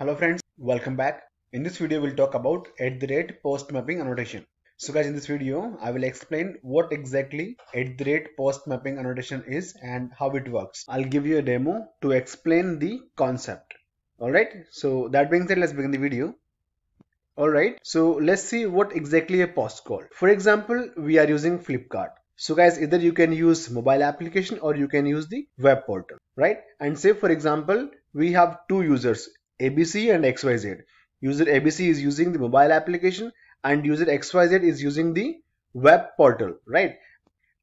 Hello friends, welcome back. In this video we'll talk about at the rate post mapping annotation. So guys in this video I will explain what exactly at the rate post mapping annotation is and how it works. I'll give you a demo to explain the concept. Alright, so that being said let's begin the video. Alright, so let's see what exactly a post call. For example, we are using Flipkart. So guys, either you can use mobile application or you can use the web portal, right? And say for example, we have two users, ABC and XYZ. User ABC is using the mobile application and user XYZ is using the web portal, right?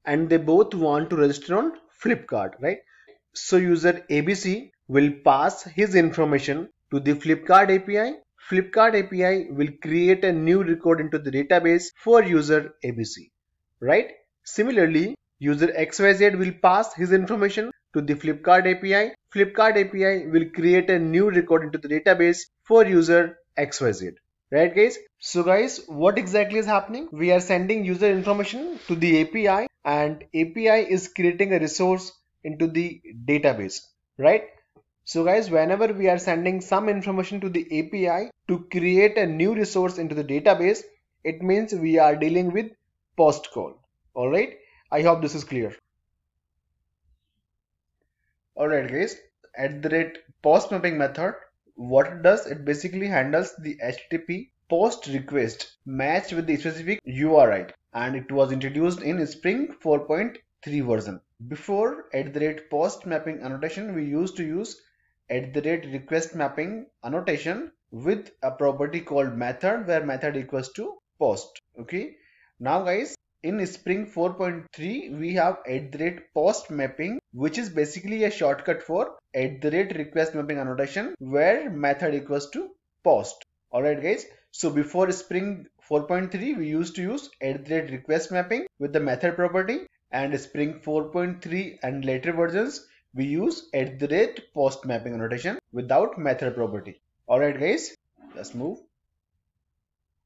And they both want to register on Flipkart, right? So user ABC will pass his information to the Flipkart API. Flipkart API will create a new record into the database for user ABC, right? Similarly, user XYZ will pass his information to the Flipkart API. Flipkart API will create a new record into the database for user XYZ. Right guys? So guys, what exactly is happening? We are sending user information to the API and API is creating a resource into the database. Right? So guys, whenever we are sending some information to the API to create a new resource into the database, it means we are dealing with post call all right i hope this is clear all right guys. At the rate post mapping method what it does it basically handles the http post request matched with the specific uri and it was introduced in spring 4.3 version. Before at the rate post mapping annotation we used to use at the rate request mapping annotation with a property called method where method equals to post. Okay? Now guys in Spring 4.3, we have at the rate post mapping, which is basically a shortcut for at the rate request mapping annotation where method equals to post. Alright guys, so before Spring 4.3, we used to use at the rate request mapping with the method property and Spring 4.3 and later versions, we use at the rate post mapping annotation without method property. Alright guys, let's move.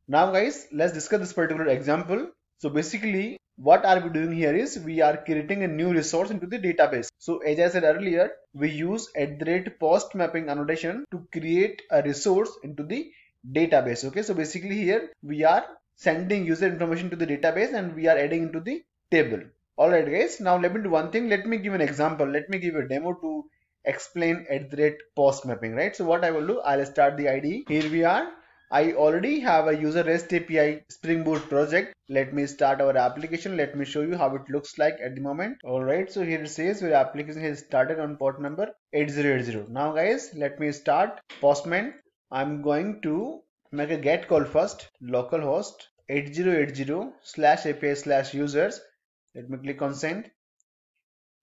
Now guys, let's discuss this particular example so basically what are we doing here is we are creating a new resource into the database. So as I said earlier, we use at the rate post mapping annotation to create a resource into the database. Okay, so basically here we are sending user information to the database and we are adding into the table. Alright guys, now let me do one thing. Let me give an example. Let me give a demo to explain at the rate post mapping, right? So what I will do, I'll start the IDE. Here we are I already have a user REST API Spring Boot project. Let me start our application. Let me show you how it looks like at the moment. Alright, so here it says your application has started on port number 8080. Now guys, let me start Postman. I'm going to make a get call first. Localhost 8080 slash API slash users. Let me click on send.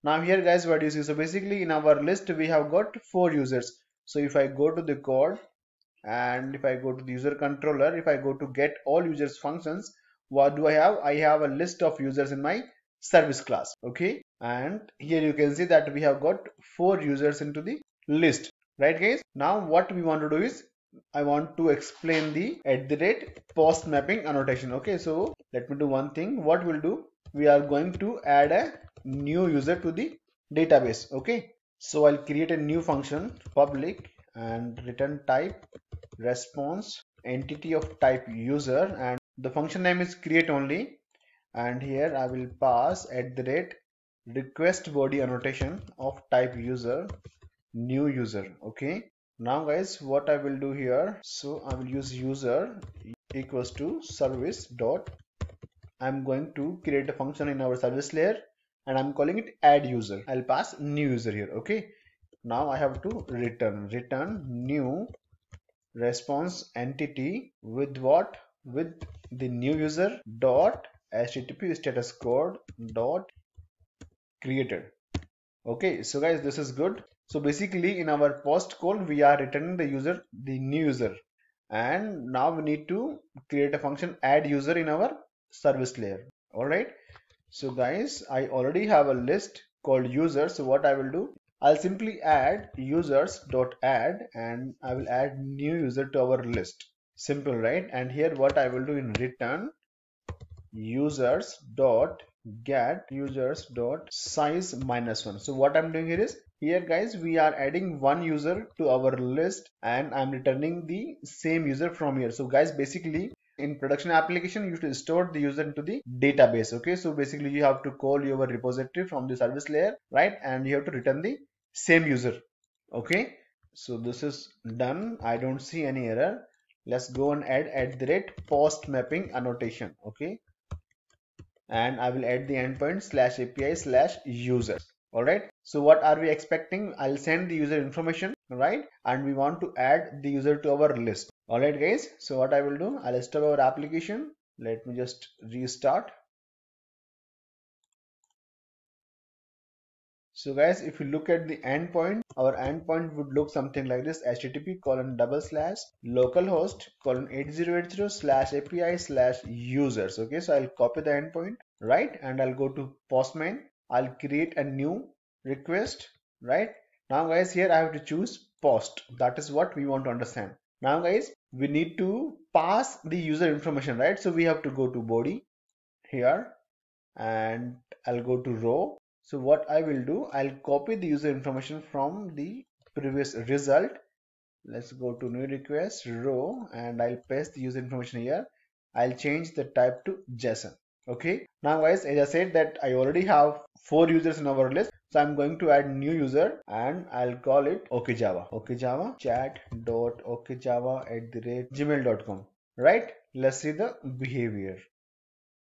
Now here guys, what you see? So basically in our list, we have got four users. So if I go to the code and if I go to the user controller if I go to get all users functions what do I have? I have a list of users in my service class okay? And here you can see that we have got four users into the list right guys? Now what we want to do is I want to explain the at the rate post mapping annotation okay? So let me do one thing. What we'll do we are going to add a new user to the database okay? So I'll create a new function public and return type response entity of type user and the function name is create only. And here I will pass at the rate request body annotation of type user new user okay? Now guys what I will do here so I will use user equals to service dot. I'm going to create a function in our service layer and I'm calling it add user. I'll pass new user here okay now I have to return. Return new response entity with what? With the new user dot http status code dot created. Okay so guys this is good. So basically in our post call we are returning the user the new user. And now we need to create a function add user in our service layer. All right? So guys i already have a list called user so what i will do I'll simply add users dot add and I will add new user to our list. Simple, right? And here what I will do in return users dot get users dot size minus one. So what I'm doing here is here guys we are adding one user to our list and I'm returning the same user from here so guys basically in production application you should store the user into the database okay? So basically you have to call your repository from the service layer right? And you have to return the same user okay? So this is done. I don't see any error. Let's go and add at the rate post mapping annotation okay? And I will add the endpoint slash API slash user alright so what are we expecting? I'll send the user information right and we want to add the user to our list alright guys so what I will do I'll stop our application let me just restart So guys, if you look at the endpoint, our endpoint would look something like this http colon double slash localhost colon 8080 slash API slash users. Okay, so I'll copy the endpoint, right? And I'll go to postman. I'll create a new request, right? Now guys, here I have to choose post. That is what we want to understand. Now guys, we need to pass the user information, right? So we have to go to body here and I'll go to raw so what I will do, I'll copy the user information from the previous result. Let's go to new request raw and I'll paste the user information here. I'll change the type to JSON. Okay. Now guys, as I said that I already have four users in our list. So I'm going to add new user and I'll call it okjava. okjava chat dot okjava at the rate gmail.com. Right? Let's see the behavior.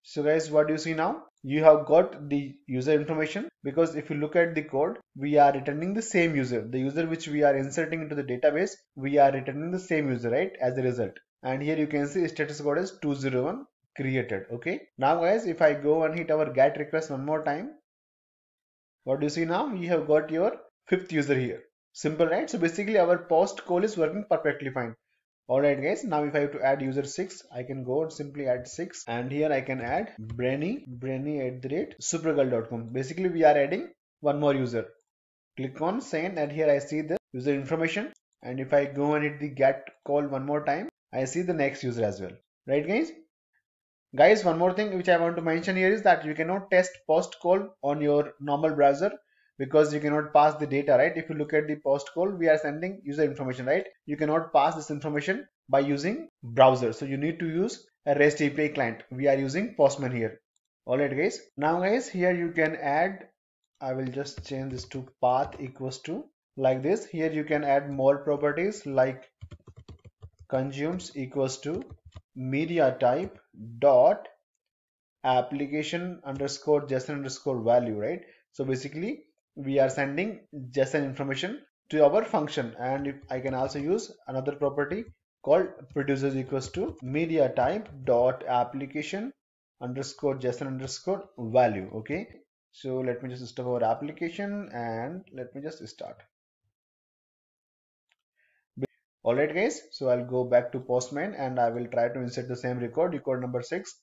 So guys, what do you see now? You have got the user information because if you look at the code, we are returning the same user. The user which we are inserting into the database, we are returning the same user, right? As a result. And here you can see status code is 201 created. Okay. Now guys, if I go and hit our get request one more time, what do you see now? You have got your fifth user here. Simple, right? So basically our post call is working perfectly fine. Alright guys, now if I have to add user 6, I can go and simply add 6 and here I can add Brainy, Brainy at the rate supergirl.com. Basically we are adding one more user. Click on send and here I see the user information and if I go and hit the get call one more time, I see the next user as well. Right guys? Guys, one more thing which I want to mention here is that you cannot test post call on your normal browser because you cannot pass the data right? If you look at the post call we are sending user information right? You cannot pass this information by using browser. So you need to use a REST API client. We are using postman here. Alright guys. Now guys here you can add I will just change this to path equals to like this. Here you can add more properties like consumes equals to media type dot application underscore json underscore value right? So basically we are sending JSON information to our function. And I can also use another property called produces equals to media type dot application underscore JSON underscore value okay? So let me just stop our application and let me just start alright guys so I'll go back to postman and I will try to insert the same record record number 6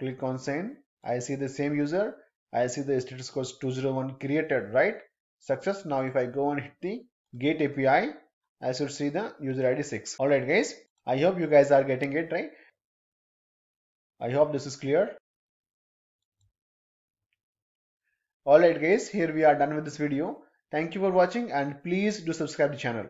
click on send I see the same user I see the status code 201 created, right? Success. Now if I go and hit the get API, I should see the user ID 6. Alright guys, I hope you guys are getting it right. I hope this is clear. Alright guys, here we are done with this video. Thank you for watching and please do subscribe the channel.